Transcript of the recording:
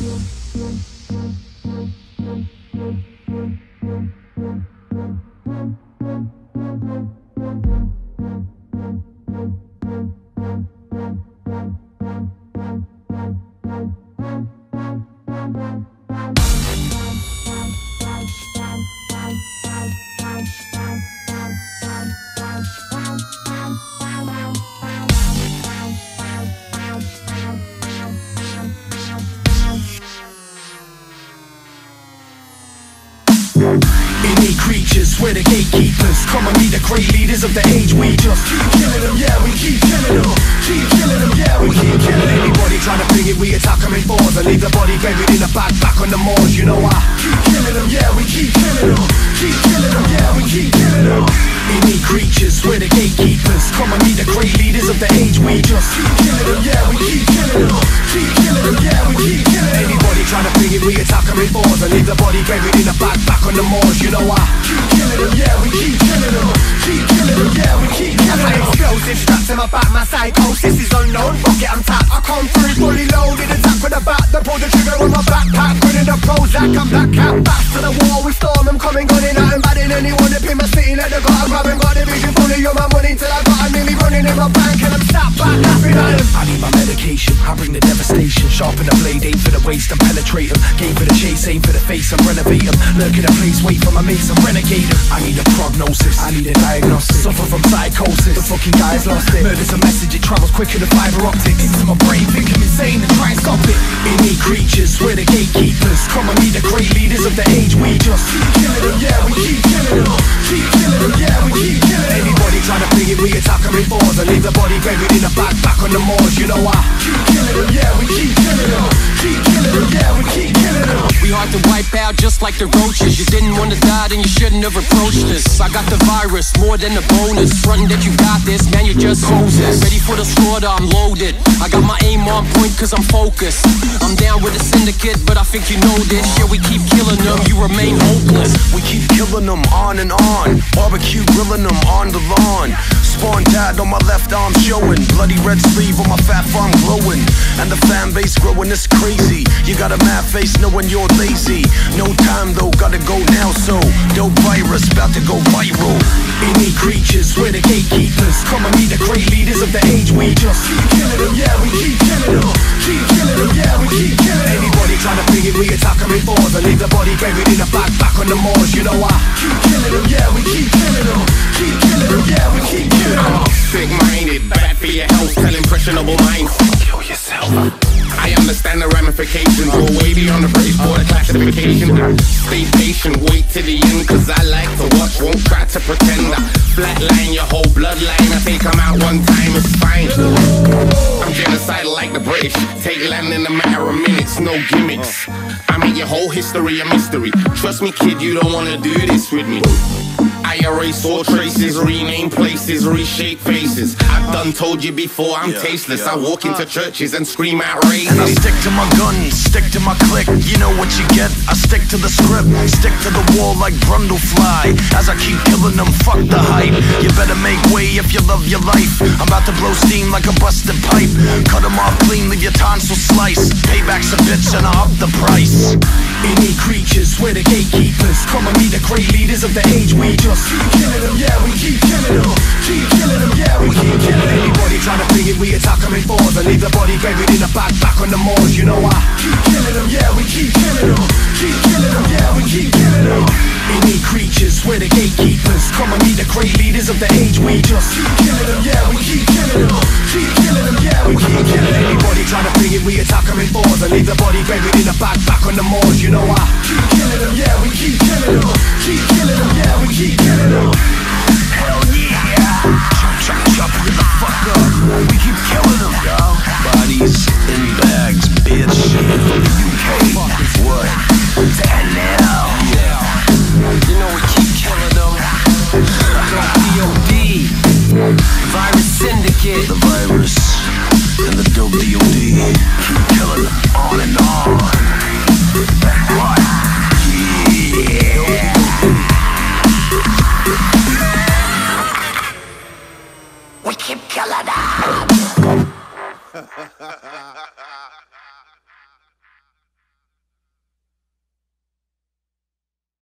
Yeah, yeah. Innate creatures, we're the gatekeepers Come and meet the great leaders of the age We just keep killing them, yeah, we keep killing them Keep killing them, yeah, we keep killing them Anybody trying to bring it, we attack them in fours And leave the body buried in the back, back on the moors You know I keep killing them, yeah, we keep killing them Keep killing them, yeah, we keep killing them Innate fours And leave the body buried in the back, back on the moors. You know I keep killing them, yeah, we keep killing them Keep killing them, yeah, we keep killing them I Explosive straps in my back, my psychosis is unknown Game for the chase, aim for the face renovate them Lurk in a place, wait for my mates and renegade. I need a prognosis, I need a diagnosis. Suffer from psychosis, the fucking guy's lost it. Murder's a message, it travels quicker than fiber optics. Into my brain, think I'm insane and try and stop it. Innate creatures, we're the gatekeepers. Come and meet the great leaders of the age We just keep killing them, yeah, we keep killing them Keep killing yeah, we keep killing Anybody trying to bring it, we attack them in fours. And leave the body buried in the back, back on the moors You know I keep killing them, yeah, we keep killing them Keep killing them, like the roaches. You didn't wanna die, then you shouldn't have approached this. I got the virus, more than a bonus. Frontin' that you got this, man, you just hoses. Ready for the slaughter, I'm loaded. I got my aim on point cause I'm focused. I'm down with the syndicate, but I think you know this. Yeah, we keep killing them, you remain hopeless. We keep killing them on and on. Barbecue grilling them on the lawn. Spawn on my left arm showing. Bloody red sleeve on my fat farm glowing. And the fan base growing, it's crazy. You got a mad face knowing you're lazy. No time though, gotta go now. So, dope virus, about to go viral. Any creatures, we're the gatekeepers Come and meet the great leaders of the age We just keep killing them, yeah, we keep killing them Keep killing them, yeah, we keep killing them trying to bring it, we attack them in fours And leave the body buried in the back, back on the moors You know I keep killing them, yeah, we keep killing them Keep killing them, yeah, we keep killing them Sick-minded, bad for your health, tell impressionable minds. Kill yourself. I understand the ramifications, we're way beyond the British border classification. Stay patient, wait till the end, cause I like to watch, won't try to pretend. I flatline your whole bloodline, I think I'm out one time, it's fine. Genocidal like the British, take land in a matter of minutes, no gimmicks. I make your whole history a mystery. Trust me, kid, you don't wanna do this with me. I erase all traces, rename places, reshape faces. I've done told you before, I'm tasteless. I walk into churches and scream out And I stick to my guns, stick to my click. You know what you get. I stick to the script, stick to the wall like Brundlefly. As I keep killing them, fuck the hype. You love your life. I'm about to blow steam like a busted pipe. Cut them off clean, leave your tonsils sliced. Payback's a bitch and I up the price. Innate creatures, we're the gatekeepers Come and meet the great leaders of the age We just keep killing them, yeah, we keep killing them Keep killing them, yeah, we keep killing them Anybody trying to bring it, we attack them in fours. And leave the body buried in a back, back on the moors. You know I keep killing them, yeah, we keep killing them Keep killing them, yeah, we keep killing them Innate creatures, we're the gatekeepers the great leaders of the age We just keep killing them, yeah, we keep killing them. Keep killing them, yeah, we keep killing them. Anybody trying to bring it, we attack them in fours And leave the body buried in the back, back on the moors You know I keep killing them, yeah, we keep killing them. Keep killing them, yeah, we keep killing them. Hell yeah! Chop, chop, chop, get the fuck up. We keep Them.